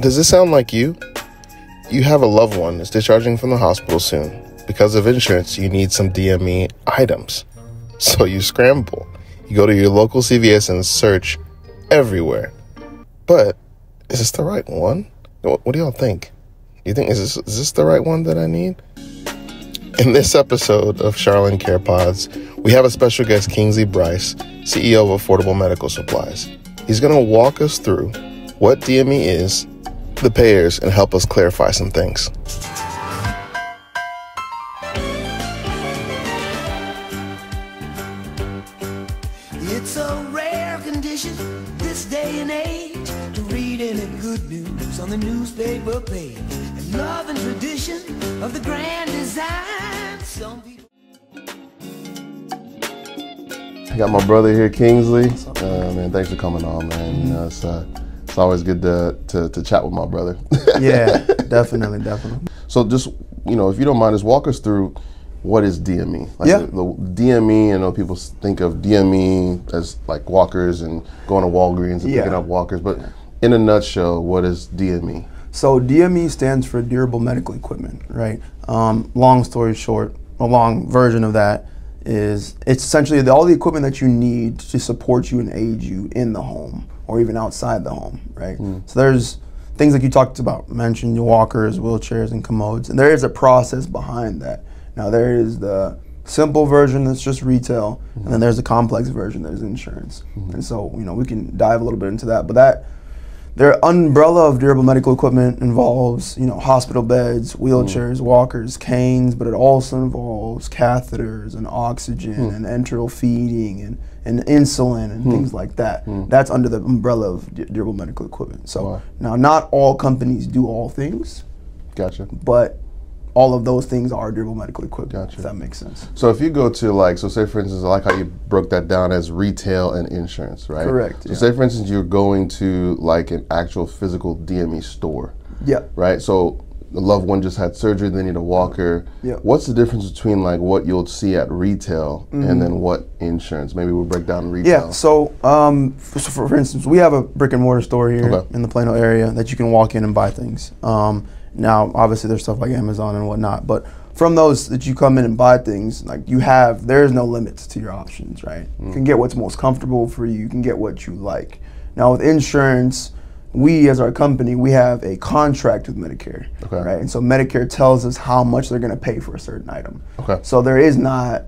Does this sound like you? You have a loved one that's discharging from the hospital soon. Because of insurance, you need some DME items. So you scramble. You go to your local CVS and search everywhere. But is this the right one? What, do y'all think? You think is this is this the right one that I need? In this episode of Charlin Care Pods, we have a special guest, Kingsley Bryce, CEO of Affordable Medical Supplies. He's going to walk us through what DME is, the payers, and help us clarify some things. It's a rare condition this day and age to read any good news on the newspaper page. And love and tradition of the grand design. Some people. I got my brother here, Kingsley. Uh, man, thanks for coming on, man. You know, it's, uh, it's always good to, to, to chat with my brother. yeah, definitely, definitely. So just, you know, if you don't mind, just walk us through what is DME? Like Yeah. The, the DME, you know, people think of DME as like walkers and going to Walgreens and picking up walkers, but in a nutshell, what is DME? So DME stands for durable medical equipment, right? Um, long story short, a long version of that is it's essentially the, all the equipment that you need to support you and aid you in the home or even outside the home, right? Hmm. So there's things like you talked about, mentioned walkers, wheelchairs, and commodes, and there is a process behind that. Now there is the simple version that's just retail, and then hmm. there's the complex version that is insurance. Hmm. And so you know we can dive a little bit into that, but that their umbrella of durable medical equipment involves, you know, hospital beds, mm. wheelchairs, walkers, canes, but it also involves catheters and oxygen mm. and enteral feeding and, and insulin and mm. things like that. That's under the umbrella of du- durable medical equipment. So Wow. now, not all companies do all things, Gotcha. but all of those things are durable medical equipment. Gotcha. If that makes sense. So if you go to like, so say for instance, I like how you broke that down as retail and insurance, right? Correct, So yeah. say for instance, you're going to like an actual physical DME store, Yeah. right? So the loved one just had surgery, they need a walker. Yeah. What's the difference between like what you'll see at retail and then what insurance? Maybe we'll break down retail. Mm-hmm. Yeah. So, um, for, so for instance, we have a brick and mortar store here Okay. in the Plano area that you can walk in and buy things. Um, now, obviously, there's stuff like Amazon and whatnot, but from those that you come in and buy things, like you have, there is no limits to your options, right? You can mm. get what's most comfortable for you. You can get what you like. Now, with insurance, we as our company, we have a contract with Medicare, Okay. right? And so Medicare tells us how much they're going to pay for a certain item. Okay. So there is not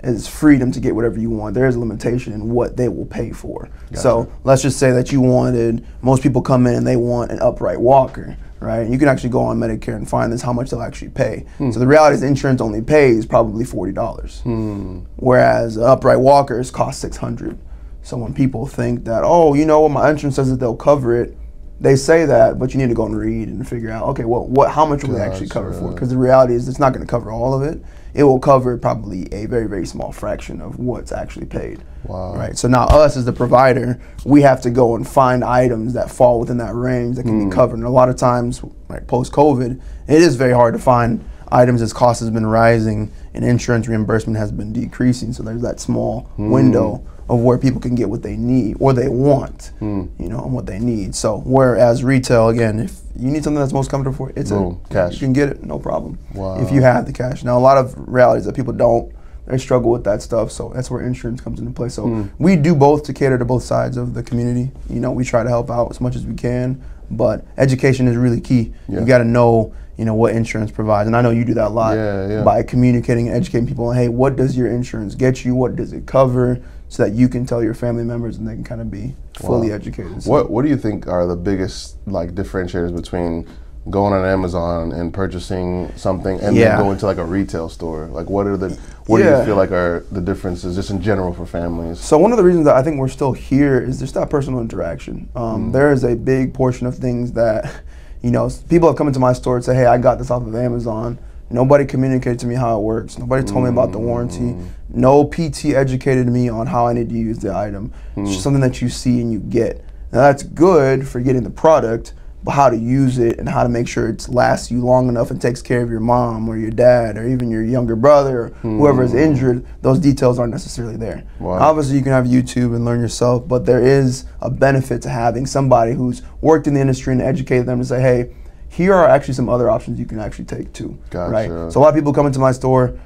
as freedom to get whatever you want. There is a limitation in what they will pay for. So let's just say that you wanted most people come in and they want an upright walker, right? You can actually go on Medicare and find this how much they'll actually pay. Hmm. So the reality is insurance only pays probably forty dollars, hmm. whereas upright walkers cost six hundred. So when people think that oh you know what my insurance says that they'll cover it. They say that, but you need to go and read and figure out, okay, well, what, how much will they actually cover for? Because the reality is, it's not going to cover all of it. It will cover probably a very, very small fraction of what's actually paid. Wow. Right. So now, us as the provider, we have to go and find items that fall within that range that can Hmm. be covered. And a lot of times, like post COVID, it is very hard to find items as cost has been rising and insurance reimbursement has been decreasing. So there's that small Hmm. window of where people can get what they need or they want, Hmm. you know, and what they need. So whereas retail, again, if you need something that's most comfortable for you, it's Boom, a cash. You can get it, no problem. Wow. If you have the cash. Now a lot of realities that people don't, they struggle with that stuff. So that's where insurance comes into play. So Hmm. we do both to cater to both sides of the community. You know, we try to help out as much as we can, but education is really key. Yeah. You got to know, you know, what insurance provides, and I know you do that a lot Yeah, yeah. by communicating and educating people. Hey, what does your insurance get you? What does it cover? So that you can tell your family members and they can kind of be fully Wow. educated. So- What What do you think are the biggest like differentiators between going on Amazon and purchasing something and Yeah. then going to like a retail store? Like, what are the what do you feel like are the differences just in general for families? So one of the reasons that I think we're still here is just that personal interaction. Um, There is a big portion of things that, you know, people have come into my store and say, "Hey, I got this off of Amazon." Nobody communicated to me how it works. Nobody told me about the warranty. Mm. No PT educated me on how I need to use the item. It's just mm. something that you see and you get. Now that's good for getting the product, but how to use it and how to make sure it lasts you long enough and takes care of your mom or your dad or even your younger brother or whoever is hmm. injured, those details aren't necessarily there. Wow. Obviously, you can have YouTube and learn yourself, but there is a benefit to having somebody who's worked in the industry and educated them to say, hey, here are actually some other options you can actually take too. Gotcha. Right. So a lot of people come into my store.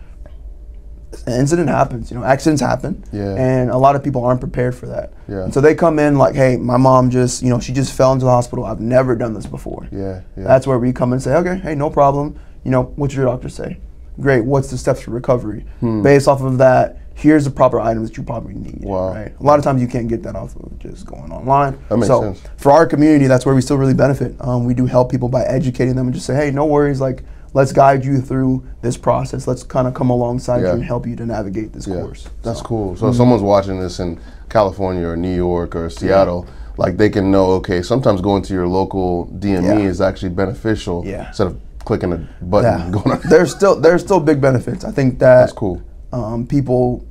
An incident happens, you know, accidents happen, Yeah. and a lot of people aren't prepared for that. Yeah. And so they come in like, "Hey, my mom just, you know, she just fell into the hospital. I've never done this before." Yeah, yeah. That's where we come and say, "Okay, hey, no problem. You know, what's your doctor say? Great. What's the steps for recovery? Hmm. Based off of that, here's the proper items that you probably need. Hmm. Wow. Right. A lot of times you can't get that off of just going online. That makes so sense. for our community, that's where we still really benefit. Um, we do help people by educating them and just say, hey, no worries. Like, let's guide you through this process. Let's kind of come alongside Yeah. you and help you to navigate this Yeah, course. That's So, cool. So if someone's watching this in California or New York or Seattle, like they can know, okay, sometimes going to your local DME Yeah. is actually beneficial Yeah. instead of clicking a button. Yeah. and Going on. there's still there's still big benefits. I think that That's cool. Um, people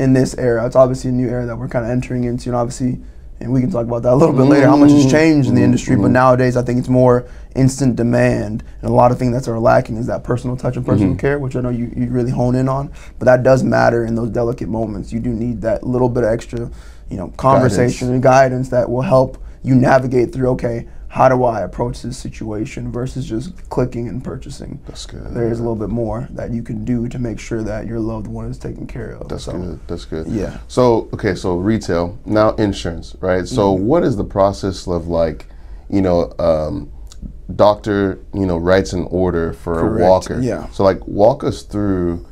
in this era. It's obviously a new era that we're kind of entering into, and obviously, and we can talk about that a little bit later. How much has mm-hmm. changed in the industry, but mm-hmm. nowadays I think it's more instant demand, and a lot of things that are lacking is that personal touch and personal mm-hmm. care, which I know you, you really hone in on. But that does matter in those delicate moments. You do need that little bit of extra, you know, conversation and guidance that will help you navigate through. Okay. How do I approach this situation versus just clicking and purchasing? That's good. There is a little bit more that you can do to make sure that your loved one is taken care of. That's So, good. That's good. Yeah. So okay, so retail now insurance, right? So Mm-hmm. what is the process of like, you know, um, doctor, you know, writes an order for Correct, a walker. yeah. So like, walk us through.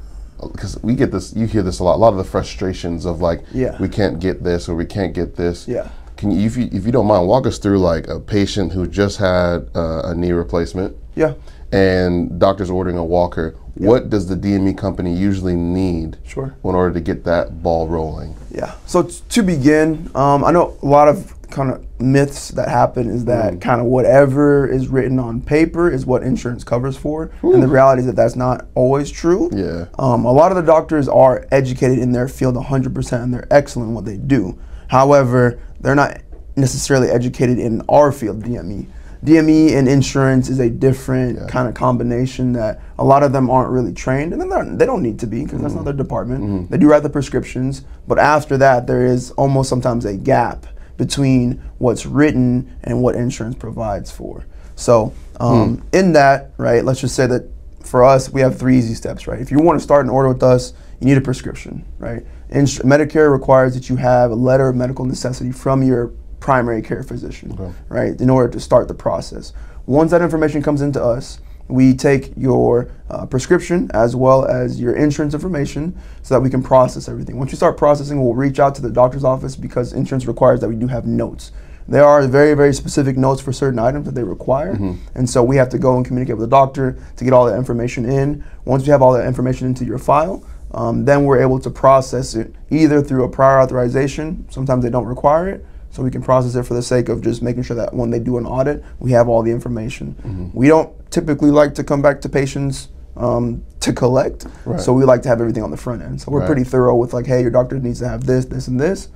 Because we get this, you hear this a lot. A lot of the frustrations of like, Yeah. we can't get this or we can't get this. Yeah. Can you, if you, if you don't mind, walk us through like a patient who just had uh, a knee replacement Yeah. and doctor's ordering a walker. What does the DME company usually need Sure. in order to get that ball rolling? Yeah. So t- to begin, um, I know a lot of kind of myths that happen is that Mm. kind of whatever is written on paper is what insurance covers for, and the reality is that that's not always true. Yeah. Um, a lot of the doctors are educated in their field 100% and they're excellent in what they do. However, they're not necessarily educated in our field, DME. DME and insurance is a different kind of combination that a lot of them aren't really trained, and then they're- don't need to be because that's not mm-hmm. their department. Mm-hmm. They do write the prescriptions, but after that, there is almost sometimes a gap between what's written and what insurance provides for. So, um, hmm. in that, right, let's just say that for us, we have three easy steps, right? If you want to start an order with us, you need a prescription, right? Ins- Medicare requires that you have a letter of medical necessity from your primary care physician, right, in order to start the process. Once that information comes into us, we take your uh, prescription as well as your insurance information so that we can process everything. Once you start processing, we'll reach out to the doctor's office because insurance requires that we do have notes. There are very, very specific notes for certain items that they require. And so we have to go and communicate with the doctor to get all that information in. Once we have all that information into your file, um, then we're able to process it either through a prior authorization. Sometimes they don't require it. So we can process it for the sake of just making sure that when they do an audit, we have all the information. We don't typically like to come back to patients um, to collect. Right. So we like to have everything on the front end. So we're Right. pretty thorough with like, hey, your doctor needs to have this, this, and this.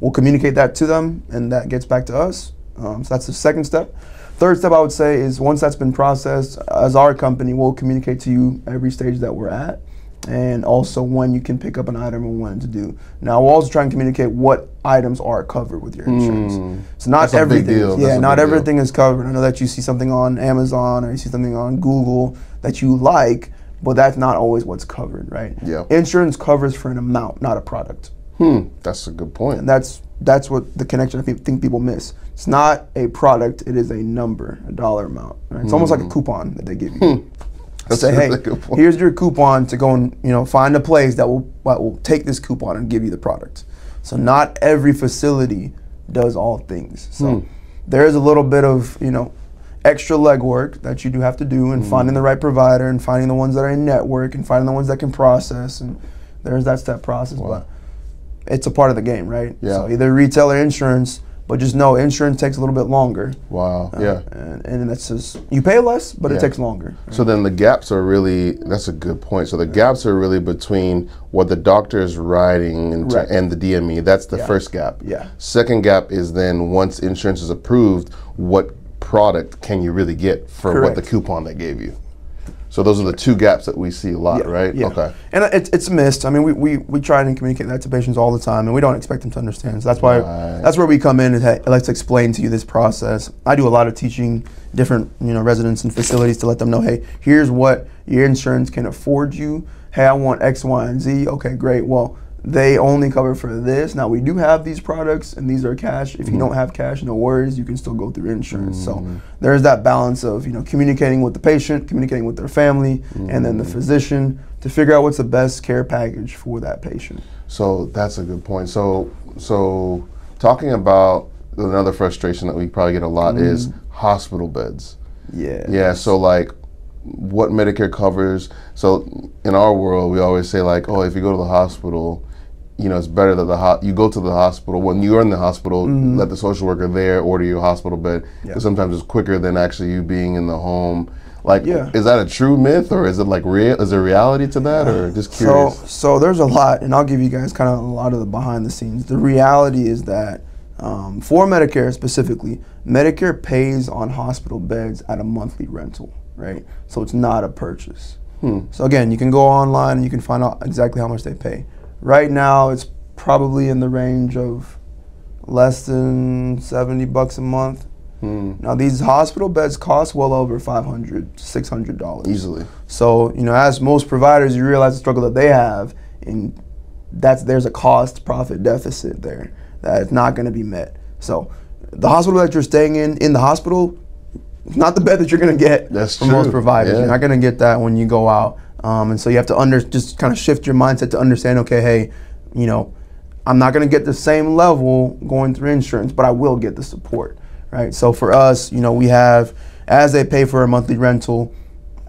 We'll communicate that to them, and that gets back to us. Um, so that's the second step. Third step I would say is once that's been processed, as our company, we'll communicate to you every stage that we're at, and also when you can pick up an item and when to do. Now we'll also try and communicate what items are covered with your insurance. So not That's everything. deal. is- That's Yeah, not big deal. everything is covered. I know that you see something on Amazon or you see something on Google that you like, but that's not always what's covered, right? Yeah. Insurance covers for an amount, not a product. Hmm, that's a good point. And that's that's what the connection I think people miss. It's not a product; it is a number, a dollar amount. Right? It's almost like a coupon that they give you. Hmm. Say, hey, really good point. here's your coupon to go and you know find a place that will that will take this coupon and give you the product. So not every facility does all things. So Hmm. there is a little bit of you know extra legwork that you do have to do in finding Hmm. the right provider and finding the ones that are in network and finding the ones that can process and there's that step process. But it's a part of the game, right? Yeah. So either retail or insurance, but just know insurance takes a little bit longer. Wow. Uh, yeah. And, and that's just you pay less, but Yeah. it takes longer. So then the gaps are really that's a good point. So the gaps are really between what the doctor is writing and, Right. and the DME. That's the Yeah. first gap. Yeah. Second gap is then once insurance is approved, what product can you really get for what the coupon they gave you? So those are the two gaps that we see a lot, right? Yeah. Okay. And it's it's missed. I mean, we, we, we try and communicate that to patients all the time, and we don't expect them to understand. So that's why Right. that's where we come in and hey, let's explain to you this process. I do a lot of teaching different you know residents and facilities to let them know, hey, here's what your insurance can afford you. Hey, I want X, Y, and Z. Okay, great. Well, they only cover for this. Now we do have these products, and these are cash. If you mm-hmm. don't have cash, no worries. You can still go through insurance. So mm-hmm. there's that balance of you know communicating with the patient, communicating with their family, and then the mm-hmm. physician to figure out what's the best care package for that patient. So that's a good point. So so talking about another frustration that we probably get a lot is hospital beds. Yeah. Yeah, so like what Medicare covers. So in our world, we always say like, oh, if you go to the hospital, you know, it's better that the ho- you go to the hospital when you're in the hospital. Let the social worker there order you a hospital bed Mm-hmm. Yeah. because sometimes it's quicker than actually you being in the home. Like, Yeah. is that a true myth or is it like real? Is there reality to that or just So, curious? so there's a lot, and I'll give you guys kind of a lot of the behind the scenes. The reality is that um, for Medicare specifically, Medicare pays on hospital beds at a monthly rental, right? So it's not a purchase. So again, you can go online and you can find out exactly how much they pay. Right now, it's probably in the range of less than 70 bucks a month. Hmm. Now these hospital beds cost well over 500 600 dollars Easily. so, you know, as most providers, you realize the struggle that they have, and that's there's a cost profit deficit there that is not going to be met. So, the hospital that you're staying in in the hospital, it's not the bed that you're going to get That's from most providers. yeah. You're not going to get that when you go out, um, and so you have to under just kind of shift your mindset to understand. Okay, hey, you know, I'm not going to get the same level going through insurance, but I will get the support, right? So for us, you know, we have as they pay for a monthly rental,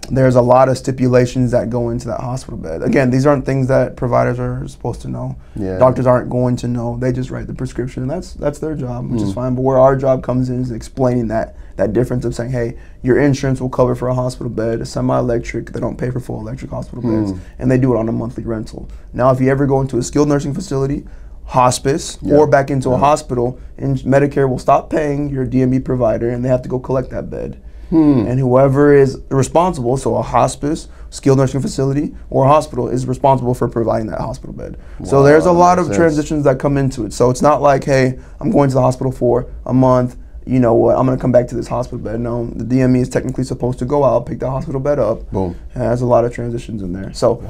there's a lot of stipulations that go into that hospital bed. Again, these aren't things that providers are supposed to know. Yeah. Doctors aren't going to know. They just write the prescription, and that's that's their job, which Hmm. is fine. But where our job comes in is explaining that that difference of saying, hey, your insurance will cover for a hospital bed, a semi-electric. They don't pay for full electric hospital beds, Hmm. and they do it on a monthly rental. Now, if you ever go into a skilled nursing facility, hospice, Yeah. or back into a hospital, and Medicare will stop paying your DME provider, and they have to go collect that bed. Hmm. And whoever is responsible, so a hospice, skilled nursing facility, or a hospital, is responsible for providing that hospital bed. so there's a lot of sense. transitions that come into it. So it's not like, hey, I'm going to the hospital for a month. You know what? I'm going to come back to this hospital bed. No, the DME is technically supposed to go out, pick the hospital bed up. Boom. It has a lot of transitions in there. So,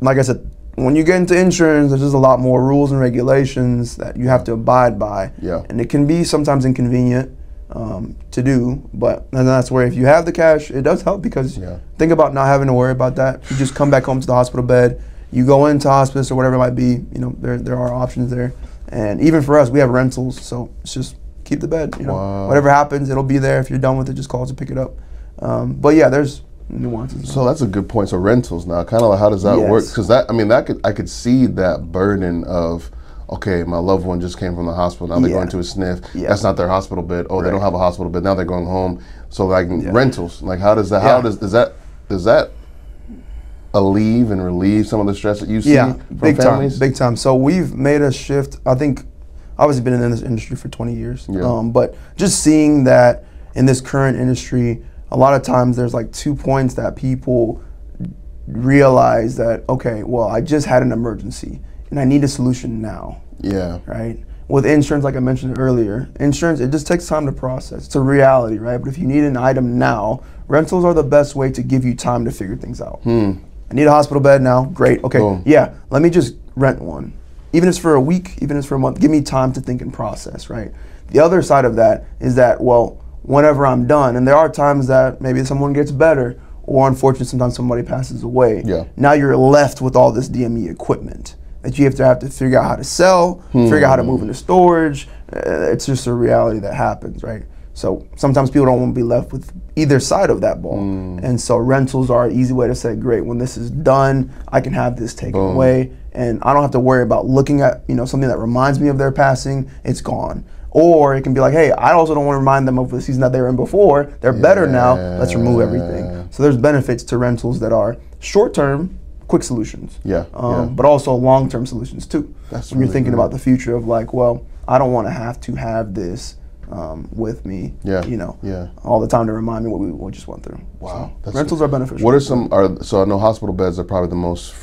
like I said, when you get into insurance, there's just a lot more rules and regulations that you have to abide by. Yeah. And it can be sometimes inconvenient um, to do, but and that's where if you have the cash, it does help because Yeah. think about not having to worry about that. You just come back home to the hospital bed, you go into hospice or whatever it might be. You know, there there are options there, and even for us, we have rentals, so it's just keep the bed. You know, Wow. whatever happens, it'll be there. If you're done with it, just call us to pick it up. Um, but yeah, there's nuances. So that's a good point. So rentals now, kind of like how does that work? Because that, I mean, that could I could see that burden of, okay, my loved one just came from the hospital. Now they're Yeah. going to a sniff. Yeah. That's not their hospital bed. Oh, they don't have a hospital bed. Now they're going home. So like Yeah. rentals, like how does that? How does does that does that alleviate and relieve some of the stress that you see Yeah, from big families? time, big time. So we've made a shift. I think, obviously, been in this industry for 20 years. Yeah. Um, but just seeing that in this current industry, a lot of times there's like two points that people realize that okay, well, I just had an emergency and I need a solution now Yeah. right? With insurance, like I mentioned earlier, insurance it just takes time to process. It's a reality, right? But if you need an item now, rentals are the best way to give you time to figure things out. I need a hospital bed now. Great. Okay. Yeah. Let me just rent one, even if it's for a week, even if it's for a month. Give me time to think and process, right? The other side of that is that well, whenever I'm done, and there are times that maybe someone gets better, or unfortunately, sometimes somebody passes away. Yeah. Now you're left with all this DME equipment that you have to have to figure out how to sell, figure out how to move into storage. Uh, it's just a reality that happens, right? So sometimes people don't want to be left with either side of that ball, and so rentals are an easy way to say, great, when this is done, I can have this taken Boom. away, and I don't have to worry about looking at you know something that reminds me of their passing. It's gone. Or it can be like, hey, I also don't want to remind them of the season that they were in before. They're better now. Let's remove everything. So there's benefits to rentals that are short term, quick solutions. Yeah, Um, yeah. But also long term solutions too. That's when you're thinking good. about the future of like, well, I don't want to have to have this um, with me. Yeah, You know. yeah. All the time to remind me what we, what we just went through. Wow, So, rentals are beneficial. What are some are so I know hospital beds are probably the most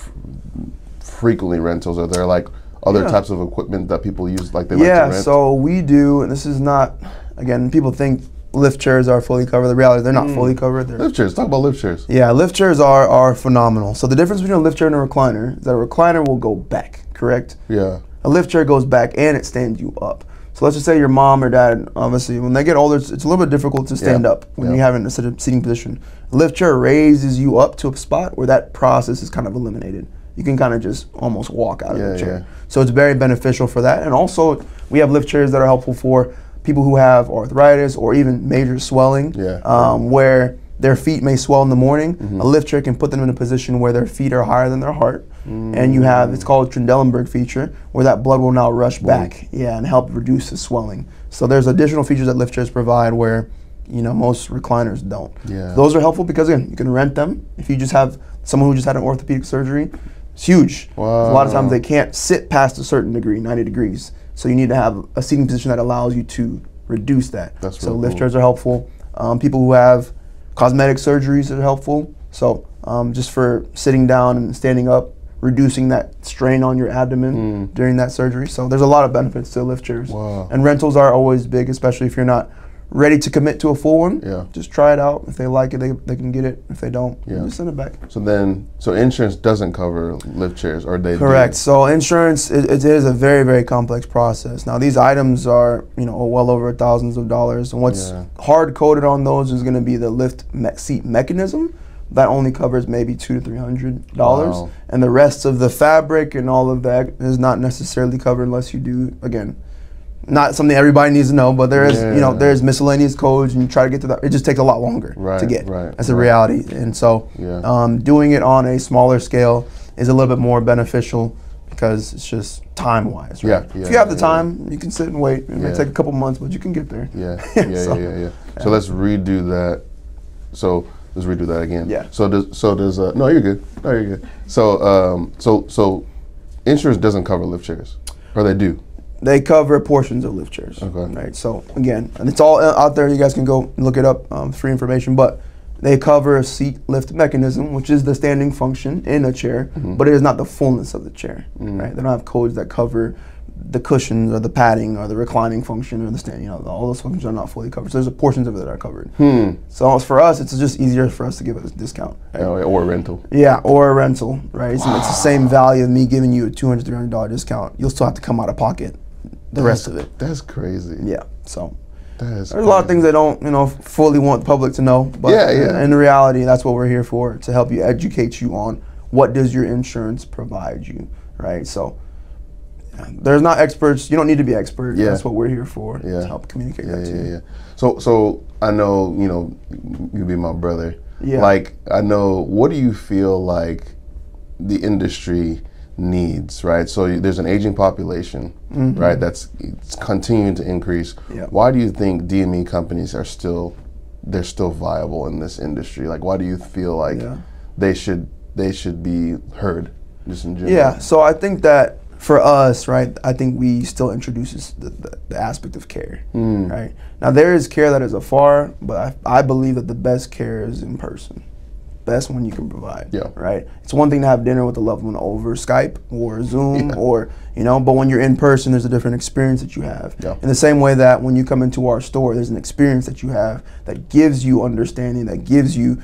frequently rentals. Are there like other Yeah. types of equipment that people use like they like yeah, to rent? so we do, and this is not, again, people think lift chairs are fully covered. The reality, they're not Mm. fully covered. They're, lift chairs. Talk about lift chairs. yeah, lift chairs are, are phenomenal. So the difference between a lift chair and a recliner is that a recliner will go back, correct? Yeah. A lift chair goes back and it stands you up. So let's just say your mom or dad, obviously, when they get older, it's, it's a little bit difficult to stand Yeah, up when yeah. you have it in a sit- sitting position. A lift chair raises you up to a spot where that process is kind of eliminated. You can kind of just almost walk out Yeah, of the chair. yeah. So it's very beneficial for that. And also, we have lift chairs that are helpful for people who have arthritis or even major swelling, Yeah. um, where their feet may swell in the morning. Mm-hmm. A lift chair can put them in a position where their feet are higher than their heart. And you have, it's called Trendelenburg feature, where that blood will now rush back, yeah, and help reduce the swelling. So there's additional features that lift chairs provide where, you know, most recliners don't. Yeah. Those are helpful because again, you can rent them. If you just have someone who just had an orthopedic surgery, it's huge. A lot of times they can't sit past a certain degree, 90 degrees. So you need to have a seating position that allows you to reduce that. That's so real lift cool. chairs are helpful. Um, people who have cosmetic surgeries are helpful. So um, just for sitting down and standing up, reducing that strain on your abdomen during that surgery. So there's a lot of benefits to lift chairs. Wow. And rentals are always big, especially if you're not ready to commit to a full one. Yeah. Just try it out. If they like it, they, they can get it. If they don't, Yeah. just send it back. So then, so insurance doesn't cover lift chairs, or they do? Correct. So insurance it, it is a very very complex process. Now these items are you know well over thousands of dollars, and what's Yeah. hard coded on those is going to be the lift me- seat mechanism. That only covers maybe two to three hundred dollars, Wow. and the rest of the fabric and all of that is not necessarily covered unless you do again. Not something everybody needs to know, but there is, you know, there's miscellaneous codes, and you try to get to that. It just takes a lot longer right, to get. right, That's a right. reality, and so Yeah. um, doing it on a smaller scale is a little bit more beneficial because it's just time wise. Right? Yeah, if you have the yeah. time, you can sit and wait. It may take a couple months, but you can get there. Yeah, yeah, So, yeah, yeah, yeah. So let's redo that. So let's redo that again. Yeah. So does so does uh, no you're good. No you're good. So um so so insurance doesn't cover lift chairs, or they do. They cover portions of lift chairs. Okay. Right. So again, and it's all out there. You guys can go look it up. Um, free information, but. They cover a seat lift mechanism, which is the standing function in a chair, Mm-hmm. but it is not the fullness of the chair. Mm. Right? They don't have codes that cover the cushions or the padding or the reclining function or the stand. You know, all those functions are not fully covered. So there's portions of it that are covered. Hmm. So for us, it's just easier for us to give a discount. right? Or, a rental. Yeah, or a rental, right? It's, it's the same value of me giving you a $200, $300 discount. You'll still have to come out of pocket the rest of it. That's crazy. Yeah, so there's a lot of things that don't, you know, fully want the public to know. But Yeah, yeah. in reality, that's what we're here for, to help you educate you on what does your insurance provide you, right? So yeah, there's not experts. You don't need to be expert. Yeah. That's what we're here for, Yeah. to help communicate Yeah, that to yeah, you. yeah. So, so I know you know you be my brother. Yeah. Like I know. What do you feel like the industry needs? Right. So there's an aging population, right? That's it's continuing to increase. Mm-hmm. Why do you think DME companies are still they're still viable in this industry? Like, why do you feel like Yeah. they should they should be heard? Just in general. Yeah, so I think that for us, right, I think we still introduces the, the, the aspect of care, Hmm. right? Now there is care that is afar, but I, I believe that the best care is in person. Best one you can provide. Yeah. Right. It's one thing to have dinner with a loved one over Skype or Zoom Yeah. or you know, but when you're in person, there's a different experience that you have. Yeah. In the same way that when you come into our store, there's an experience that you have that gives you understanding, that gives you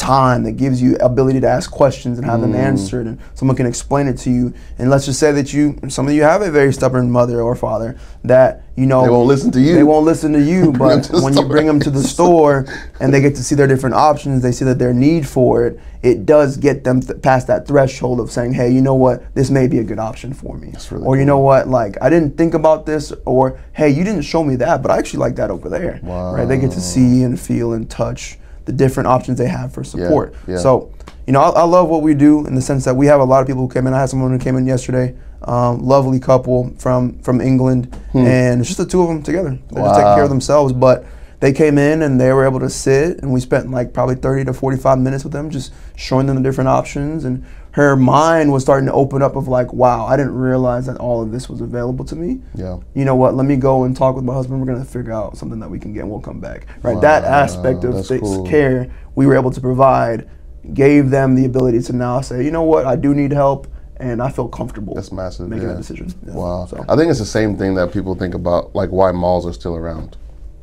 time that gives you ability to ask questions and have them Mm. answered and someone can explain it to you. And let's just say that you some of you have a very stubborn mother or father that you know They won't listen to you. they won't listen to you but to when you bring them to the store and they get to see their different options they see that their need for it it does get them th- past that threshold of saying hey you know what? This may be a good option for me. Really or you cool. know what? Like i didn't think about this or hey you didn't show me that but i actually like that over there. Right? They get to see and feel and touch the different options they have for support yeah. so you know, I, I love what we do in the sense that we have a lot of people who came in. I had someone who came in yesterday, um, lovely couple from from England, and it's just the two of them together. They're just taking Hmm. Care of themselves, but they came in and they were able to sit, and we spent like probably 30 to 45 minutes with them, just showing them the different options and her mind was starting to open up of like, wow, I didn't realize that all of this was available to me. Yeah. You know what? Let me go and talk with my husband. We're gonna figure out something that we can get, and we'll come back. Right. that aspect of cool. care we were able to provide gave them the ability to now say, you know what, I do need help, and I feel comfortable. That's massive. Making yeah. that decision. Yeah. Wow. So, I think it's the same thing that people think about, like why malls are still around.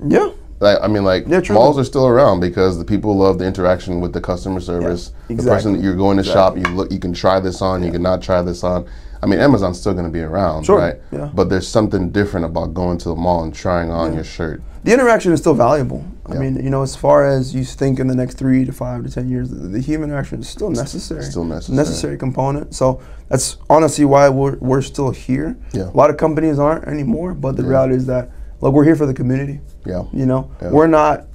yeah. Like, I mean, like Yeah, malls are still around because the people love the interaction with the customer service. The person that you're going to shop, you look, you can try this on, you can not try this on. I mean, Amazon's still going to be around, Sure, right? yeah. But there's something different about going to the mall and trying on your shirt. the interaction is still valuable. I mean, you know, as far as you think in the next three to five to ten years, the, the human interaction is still necessary. It's still necessary. Necessary component. So that's honestly why we're, we're still here. Yeah. A lot of companies aren't anymore, but the reality is that look, we're here for the community. Yeah. You know, Yeah. we're not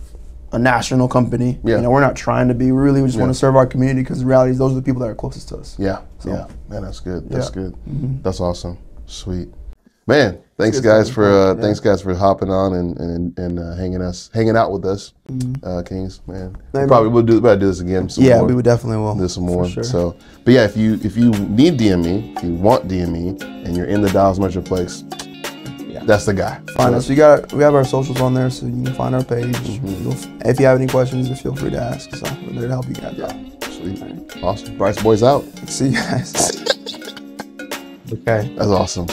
a national company. Yeah. You know, we're not trying to be. Really, We really just want to serve our community because the reality is those are the people that are closest to us. Yeah, So- yeah, man, that's good. That's Yeah. Good. That's awesome. Sweet, man. Thanks, guys, for uh, Yeah. thanks, guys, for hopping on and and, and uh, hanging us, hanging out with us, uh, Kings. Man, we probably we'll do better do this again. Some Yeah, more. we would definitely will. do some more. sure. So, but yeah, if you if you need DME, if you want DME, and you're in the Dallas Metroplex, that's the guy. Find us. We got we have our socials on there, so you can find our page. Mm-hmm. If you have any questions, just feel free to ask. So we're there to help you guys out. Sweet, awesome. Bryce Boys out. See you guys. okay. That's awesome.